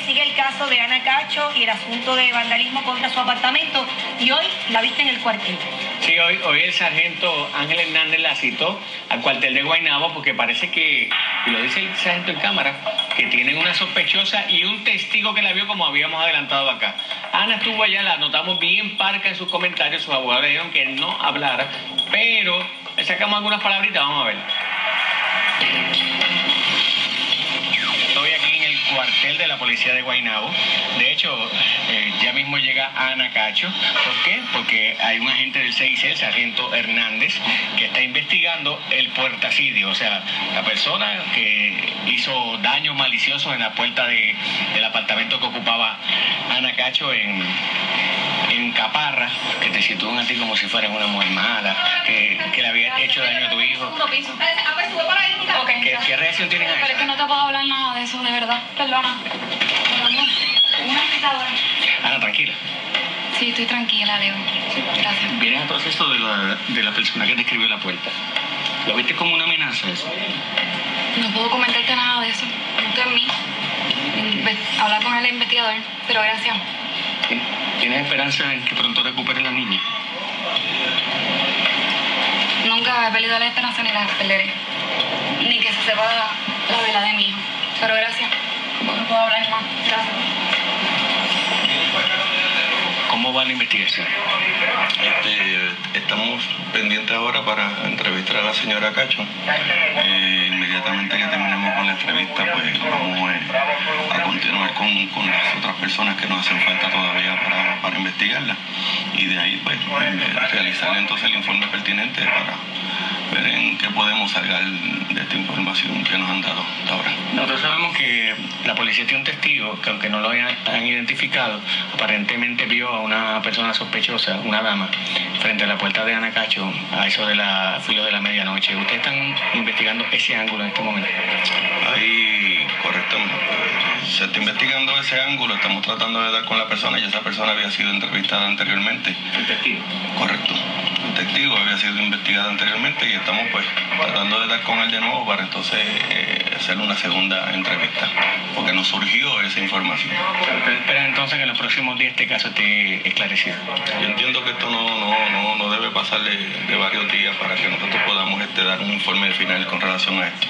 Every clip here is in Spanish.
Sigue el caso de Ana Cacho y el asunto de vandalismo contra su apartamento y hoy la viste en el cuartel. Sí, hoy, hoy el sargento Ángel Hernández la citó al cuartel de Guaynabo porque parece que, y lo dice el sargento en cámara, que tienen una sospechosa y un testigo que la vio como habíamos adelantado acá. Ana estuvo allá, la notamos bien parca en sus comentarios, sus abogados dijeron que no hablara, pero le sacamos algunas palabritas, vamos a ver. Cuartel de la policía de Guaynabo. De hecho, eh, ya mismo llega Ana Cacho. ¿Por qué? Porque hay un agente del 6 el sargento Hernández, que está investigando el puertacidio, o sea, la persona que hizo daños maliciosos en la puerta de- del apartamento que ocupaba Ana Cacho en Caparra, que te sitúan a ti como si fueras una mujer mala, que, que le había hecho daño a tu hijo. ¿Qué, qué reacción tienen a Pero es que eso? no te puedo hablar nada de eso, de verdad. Perdona. Perdona. Una. Ana, tranquila. Sí, estoy tranquila, Leo. Gracias. Vienes al proceso de la, de la persona que te escribió la puerta. ¿Lo viste como una amenaza eso? No puedo comentarte nada de eso. No está en mí. Hablar con el investigador, pero gracias. ¿Tienes esperanza en que pronto recupere la niña? Nunca he perdido la esperanza ni la perderé. Ni que se sepa la, la verdad de mi hijo. Pero gracias. No puedo hablar más. Gracias. ¿Cómo va la investigación? Este, estamos pendientes ahora para entrevistar a la señora Cacho. Eh, inmediatamente que la entrevista, pues vamos a continuar con, con las otras personas que nos hacen falta todavía para, para investigarla. Y de ahí, pues, realizar entonces el informe pertinente para ver en qué podemos sacar de esta información que nos han dado hasta ahora. Nosotros sabemos que la policía tiene un testigo que aunque no lo hayan, han identificado, aparentemente vio a una persona sospechosa, una dama, frente a la puerta de Ana Cacho a eso de la filo de la medianoche. ¿Ustedes están investigando ese ángulo en este momento? Ahí, correctamente. Se está investigando ese ángulo, estamos tratando de dar con la persona y esa persona había sido entrevistada anteriormente. El testigo. Correcto. Testigo había sido investigado anteriormente y estamos pues tratando de dar con él de nuevo para entonces eh, hacer una segunda entrevista, porque nos surgió esa información. ¿Ustedes esperan entonces que en los próximos días este caso esté esclarecido? Yo entiendo que esto no, no, no, no debe pasar de, de varios días para que nosotros podamos este, dar un informe final con relación a esto.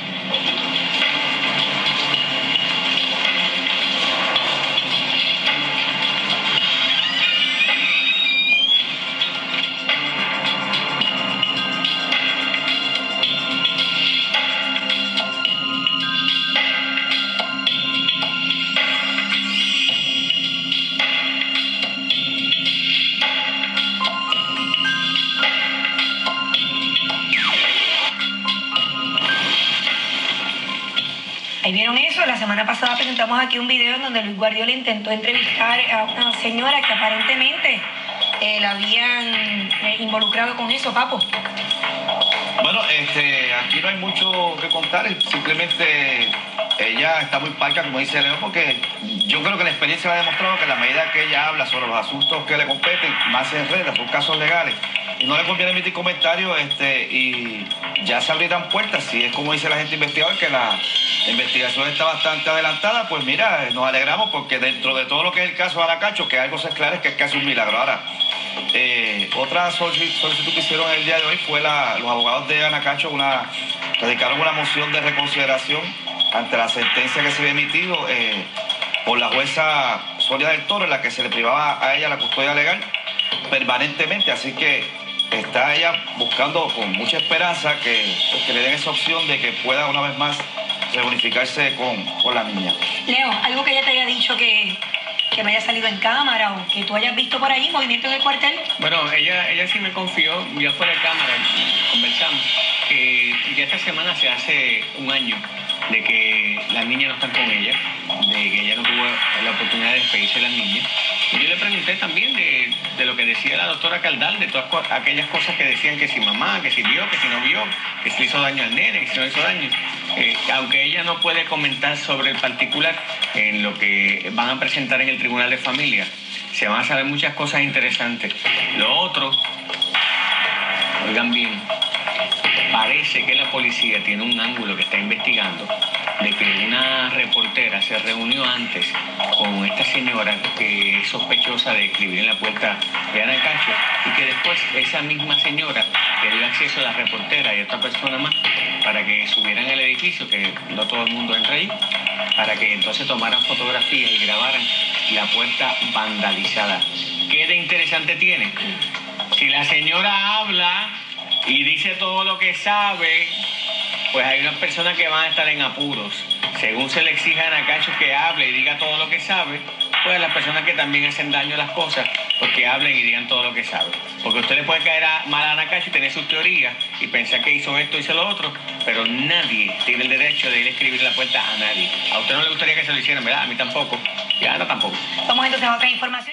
Ahí vieron eso, la semana pasada presentamos aquí un video en donde Luis Guardiola intentó entrevistar a una señora que aparentemente eh, la habían eh, involucrado con eso, Papo. Bueno, este, aquí no hay mucho que contar, simplemente ella está muy parca, como dice Leo, porque yo creo que la experiencia ha demostrado que la medida que ella habla sobre los asuntos que le competen, más en redes, son casos legales, no le conviene emitir comentarios, este, y ya se abrirán puertas, si es como dice la gente investigadora, que la investigación está bastante adelantada, pues mira, nos alegramos porque dentro de todo lo que es el caso de Aracacho, que algo se esclarece que es casi un milagro. Ahora, eh, otra solici- solicitud que hicieron el día de hoy fue la, los abogados de Anacacho una, dedicaron una moción de reconsideración ante la sentencia que se había emitido eh, por la jueza Sonia del Toro, en la que se le privaba a ella la custodia legal permanentemente. Así que está ella buscando con mucha esperanza que, pues, que le den esa opción de que pueda una vez más reunificarse con, con la niña. Leo, algo que ella te haya dicho que, que no haya salido en cámara o que tú hayas visto por ahí, movimiento en el cuartel. Bueno, ella, ella sí me confió, ya fuera de cámara, conversamos, que ya esta semana se hace un año de que las niñas no están con ella, de que ella no tuvo la oportunidad de despedirse de las niñas. Y yo le pregunté también de, decía la doctora Caldal, de todas aquellas cosas que decían que si mamá, que si vio, que si no vio, que si hizo daño al nene, que si no hizo daño. Eh, aunque ella no puede comentar sobre el particular en lo que van a presentar en el Tribunal de Familia, se van a saber muchas cosas interesantes. Lo otro, oigan bien, parece que la policía tiene un ángulo que está investigando de que una reportera se reunió antes con esta señora que es sospechosa de escribir en la puerta de Ana Cacho y que después esa misma señora que dio acceso a la reportera y a otra persona más para que subieran al edificio, que no todo el mundo entra ahí, para que entonces tomaran fotografías y grabaran la puerta vandalizada. ¿Qué de interesante tiene? Si la señora habla y dice todo lo que sabe, pues hay unas personas que van a estar en apuros. Según se le exija a Nacacho que hable y diga todo lo que sabe, pues las personas que también hacen daño a las cosas, pues hablen y digan todo lo que saben. Porque usted le puede caer a, mal a Nacacho y tener sus teorías y pensar que hizo esto, hizo lo otro, pero nadie tiene el derecho de ir a escribir la puerta a nadie. A usted no le gustaría que se lo hicieran, ¿verdad? A mí tampoco. Y a Ana tampoco. Vamos entonces a otra información.